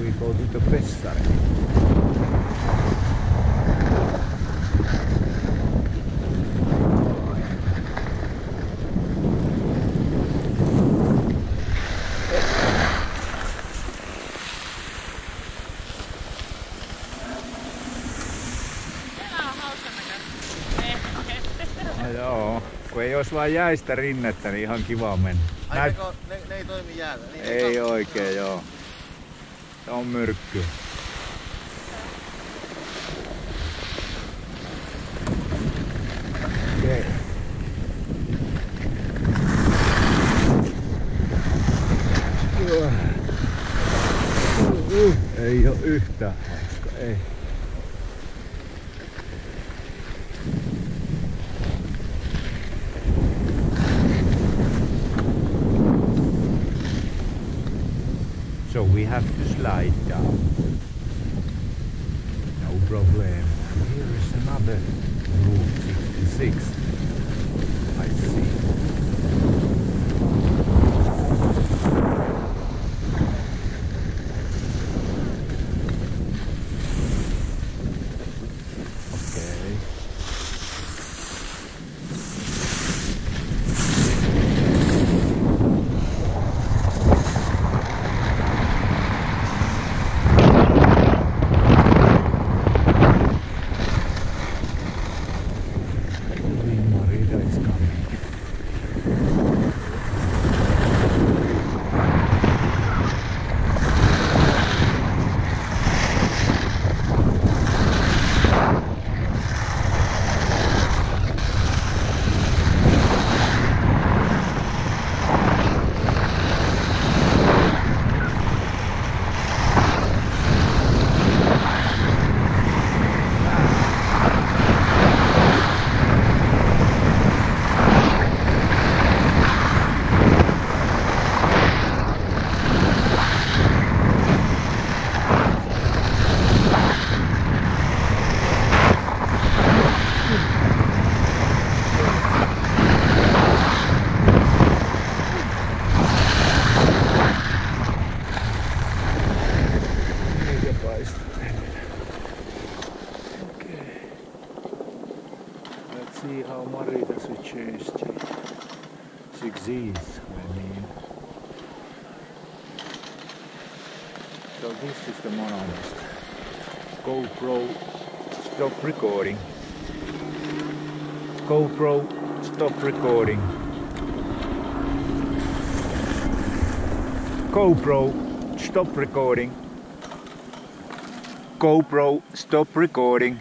we go to the Pessari. Täällä on hauskan näköistä. No joo, kun ei olisi vain jäistä rinnettä, niin ihan kiva mennä. Ai Näyt- ne, ne, ne ei toimi jäällä. Niin Ei kaksi- oikein, joo. Se on myrkky. Okei. Joo. Uh, Ei oo yhtään ei. So we have to slide down. No problem. Here is another Route 66. See how Marita six Z's. I mean. So this is the monomist. GoPro stop recording. GoPro stop recording. GoPro stop recording. GoPro stop recording.